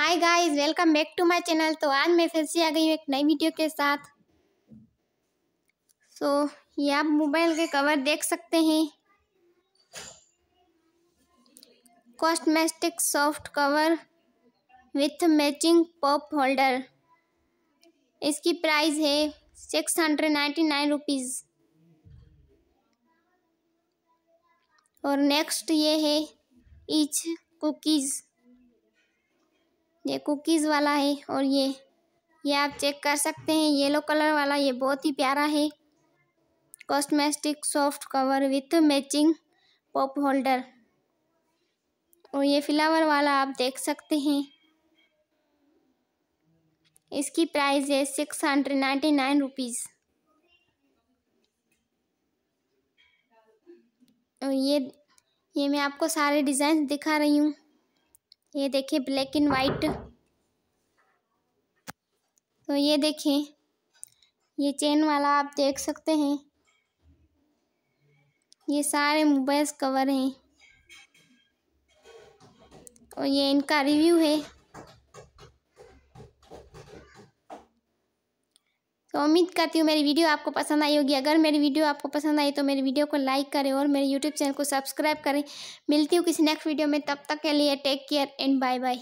Hi guys welcome back to my channel तो आज मैं फिर से आ गई हूँ एक नई वीडियो के साथ। सो so, ये आप मोबाइल के कवर देख सकते हैं। Cosmetic soft cover with matching pop holder इसकी प्राइस है six hundred ninety nine rupees और नेक्स्ट ये है ईच कुकीज़ ये कुकीज़ वाला है और ये ये आप चेक कर सकते हैं। येलो कलर वाला ये बहुत ही प्यारा है। Cosmetic soft cover with matching pop holder और ये फ्लावर वाला आप देख सकते हैं। इसकी प्राइस है six hundred ninety nine rupees और ये ये मैं आपको सारे डिज़ाइन दिखा रही हूँ। ये देखिए ब्लैक एंड वाइट। तो ये देखिए, ये चेन वाला आप देख सकते हैं। ये सारे मोबाइल्स कवर हैं। और ये इनका रिव्यू है। तो उम्मीद करती हूँ मेरी वीडियो आपको पसंद आई होगी। अगर मेरी वीडियो आपको पसंद आई तो मेरी वीडियो को लाइक करें और मेरे यूट्यूब चैनल को सब्सक्राइब करें। मिलती हूँ किसी नेक्स्ट वीडियो में। तब तक के लिए take care and bye bye.